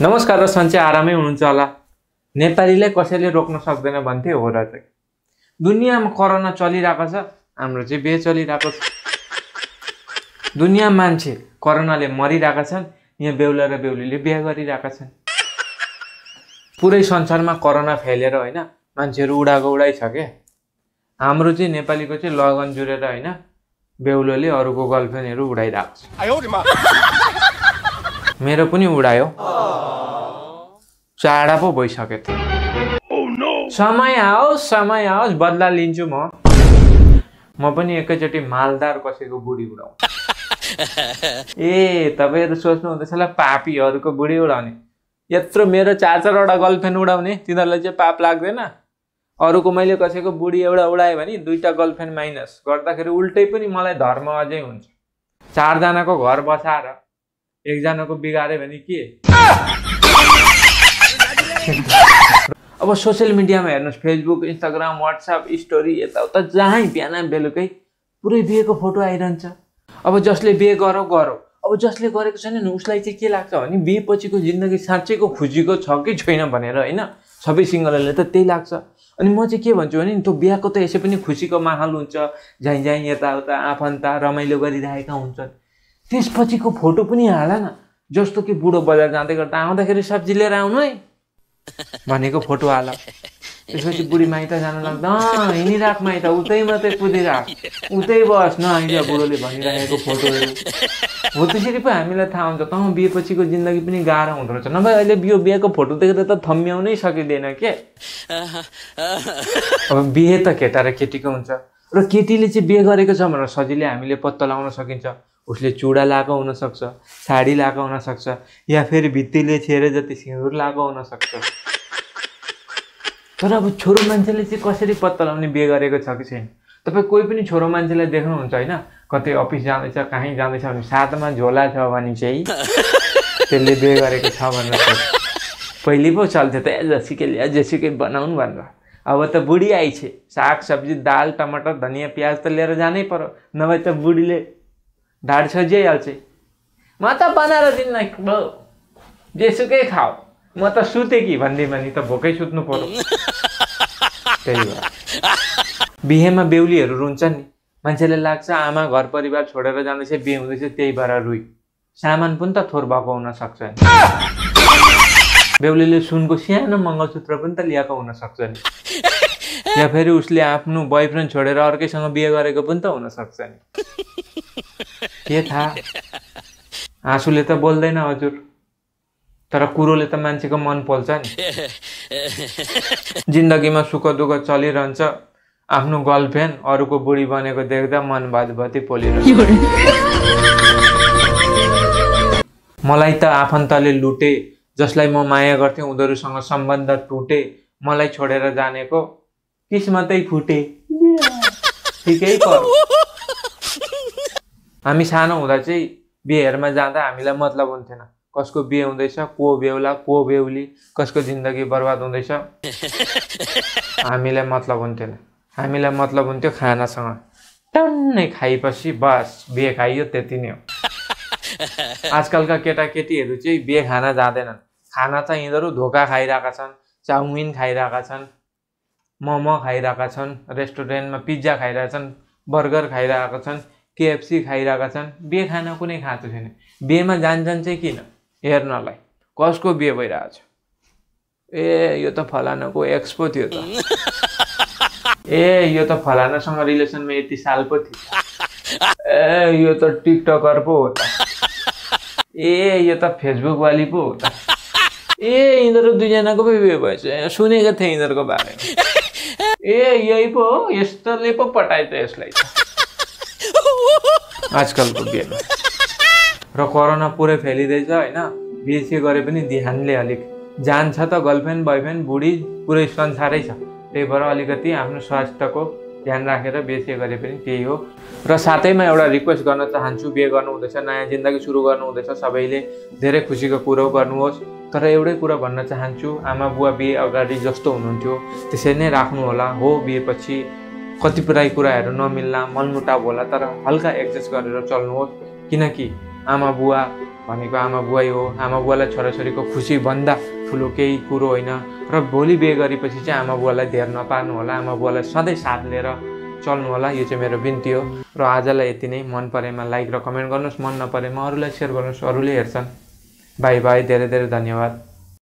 नमस्कार र सन्चै आरामै हुनुहुन्छ होला। नेपालीलाई कसैले रोक्न सक्दैन भन्थे हो र चाहिँ। दुनियाँमा कोरोना चलिरहेको छ हाम्रो चाहिँ बिहे चलिरहेको छ। दुनियाँ मान्छे कोरोनाले मरिरहेका छन् यहाँ बेहुला र बेहुलीले बिहा गरिरहेका छन्। पुरै संसारमा कोरोना फैलेर होइन मान्छेहरू उडाएको उडाइ छ क्या हाम्रो चाहिँ नेपालीको चाहिँ लगन जुरेर होइन बेहुलोले अरूको गर्लफ्रेन्डहरू उडाइरहेको छ। मेरो पनि उडायो। चाडा पो भइसक्यो त समय आओस् समय आओस् बदला लिन्छु म। म पनि एकैचोटि मालदार कसैको बुढी उडाउँ। ए तपाईँहरू सोच्नु हुँदैछ होला पापीहरूको बुढी उडाउने। यत्रो मेरो चार चारवटा गर्लफ्रेन्ड उडाउने तिनीहरूलाई चाहिँ पाप लाग्दैन। अरूको मैले कसैको बुढी एउटा उडाएँ भने दुईवटा गर्लफ्रेन्ड माइनस। गर्दाखेरि उल्टै पनि मलाई धर्म अझै हुन्छ। चारजनाको घर बसाएर एकजनाको बिगाऱ्यो भने के? अब सोसियल मिडियामा हेर्नुहोस् फेसबुक इन्स्टाग्राम वाट्सएप स्टोरी यताउता जहाँ बिहान बेलुकै पुरै बिहेको फोटो आइरहन्छ। अब जसले बिहे गर गर। अब जसले गरेको छैन नि उसलाई चाहिँ के लाग्छ भने बिहेपछिको जिन्दगी साँच्चैको खुसीको छ कि छैन भनेर होइन? सबै सिङ्गलहरूले त त्यही लाग्छ। अनि म चाहिँ के भन्छु भने त्यो बिहाको त यसै पनि खुसीको माहौल हुन्छ। झैँ झैँ यताउता आफन्त रमाइलो गरिरहेका हुन्छन्। त्यसपछिको फोटो पनि हाल न जस्तो कि बुढो बजार जाँदै गर्दा आउँदाखेरि सब्जी लिएर आउनु है। भनेको फोटो हाल। त्यसपछि बुढी माइत जानु लाग्दा हिँडिराख माइत उतै मात्रै कुदिराख। उतै बस। नआइदियो बुढोले भनिरहेको फोटोहरू हो त्यसरी पो हामीलाई थाहा हुन्छ त बिहेपछिको जिन्दगी पनि गाह्रो हुँदो रहेछ। नभए अहिले बिहे बिहेको फोटो देखेर त थम्म्याउनै सकिँदैन के? अब बिहे त केटा र केटीको हुन्छ। र केटीले चाहिँ बिहे गरेको छ भनेर सजिलै हामीले पत्ता लगाउन सकिन्छ। उसले चुडा लगाएको हुनसक्छ साडी लगाएको हुनसक्छ या फेरि भित्तीले छेरे जति सिँदुर लगाएको हुनसक्छ तर अब छोरो मान्छेले चाहिँ कसरी पत्ता लगाउने बिहे गरेको छ कि छैन? तपाईँ कोही पनि छोरो मान्छेलाई देख्नुहुन्छ होइन? कतै अफिस जाँदैछ कहीँ जाँदैछ भने साथमा झोला छ भने चाहिँ त्यसले बिहे गरेको छ भनेर पहिले पो चल्थ्यो त जसुकै ल्या बनाउनु भनेर। अब त बुढी आइछ साग सब्जी दाल टमाटर धनियाँ प्याज त लिएर जानै पर्यो। नभए त बुढीले ढाड सजिहाल्छ म त बनाएर दिन्न जेसुकै खाऊ। म त सुतेँ कि भनिदिएँ भने त भोकै सुत्नु पर्यो। त्यही भएर बिहेमा बेहुलीहरू रुन्छन् नि। मान्छेले लाग्छ आमा घर परिवार छोडेर जाँदैछ बिहे हुँदैछ त्यही भएर रुई। सामान पनि त थोर भएको हुनसक्छ नि। बेहुलीले सुनको सानो मङ्गलसूत्र पनि त ल्याएको हुनसक्छ नि। या फेरि उसले आफ्नो बोयफ्रेन्ड छोडेर अर्कैसँग बिहे गरेको पनि त हुनसक्छ नि। के थाहा हाँसुले त बोल्दैन हजुर। तर कुरोले त मान्छेको मन पोल्छ नि। जिन्दगीमा सुख दुःख चलिरहन्छ। आफ्नो गर्लफ्रेन्ड अरूको बुढी बनेको देख्दा मन भातभती पोलिरहन्छ। मलाई त आफन्तले लुटे जसलाई म माया गर्थेँ उनीहरूसँग सम्बन्ध टुटे मलाई छोडेर जानेको किस्मतै फुटे। ठिकै हामी सानो हुँदा चाहिँ बिहेहरूमा जाँदा हामीलाई मतलब हुन्थेन। कसको बिहे हुँदैछ को बेहुला को बेहुली कसको जिन्दगी बर्बाद हुँदैछ हामीलाई मतलब हुन्थेन। हामीलाई मतलब हुन्थ्यो खानासँग। टन्नै खाएपछि बस बिहे खाइयो त्यति नै हो। आजकलका केटाकेटीहरू चाहिँ बिहे खान जाँदैनन्। खाना चाहिँ यिनीहरू धोका खाइरहेका छन् चाउमिन खाइरहेका छन् मोमो खाइरहेका छन् रेस्टुरेन्टमा पिज्जा खाइरहेका छन् बर्गर खाइरहेका छन् केएफसी खाइरहेका छन् बिहे खान कुनै खाँचो छैन। बिहेमा जान्छन् चाहिँ किन? हेर्नलाई। कसको बिहे भइरहेको छ ए यो त फलानाको एक्सपो थियो त। ए यो त फलानासँग रिलेसनमा यति साल पो थियो। ए यो त टिकटकर पो हो त। ए यो त फेसबुकवाली पो हो त। ए यिनीहरू दुईजनाको पो बिहे भएछ। सुनेको थिएँ यिनीहरूको बारेमा। ए यही पो हो। यस्तोले पो पठाएछ यसलाई आजकलको बिहेमा र कोरोना पुरै फैलिँदैछ होइन? बिहे गरे पनि ध्यानले अलिक जान्छ त गर्लफ्रेन्ड बोयफ्रेन्ड बुढी पुरै संसारै छ। त्यही भएर अलिकति आफ्नो स्वास्थ्यको ध्यान राखेर बिहे गरे पनि त्यही हो। र साथैमा एउटा रिक्वेस्ट गर्न चाहन्छु बिहे गर्नु हुँदैछ नयाँ जिन्दगी सुरु गर्नु हुँदैछ सबैले धेरै खुसीको कुरो गर्नुहोस्। तर एउटै कुरा भन्न चाहन्छु आमा बुवा बिहे अगाडि जस्तो हुनुहुन्थ्यो त्यसरी नै राख्नु होला हो बिहेपछि कतिपय कुराहरू नमिल्ला मनमुटाव होला तर हल्का एडजस्ट गरेर चल्नुहोस्। किनकि आमा बुवा भनेको आमा बुवाई हो आमा बुवालाई छोराछोरीको खुसीभन्दा ठुलो केही कुरो होइन। र भोलि बिहे गरेपछि चाहिँ आमा बुवालाई धेर नपार्नु होला आमा बुवालाई सधैँ साथ लिएर चल्नु होला यो चाहिँ मेरो बिन्ती हो। र आजलाई यति नै। मन परेमा लाइक र कमेन्ट गर्नुहोस् मन नपरेमा अरूलाई सेयर गर्नुहोस् अरूले हेर्छन्। बाई बाई धेरै धेरै धन्यवाद।